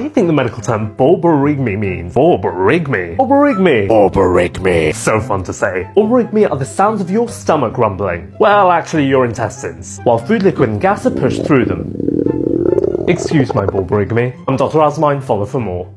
do you think the medical term borborygmi means? Borborygmi? Borborygmi? Borborygmi. So fun to say. Borborygmi are the sounds of your stomach rumbling. Well, actually your intestines, while food, liquid and gas are pushed through them. Excuse my borborygmi. I'm Dr. Azmain, follow for more.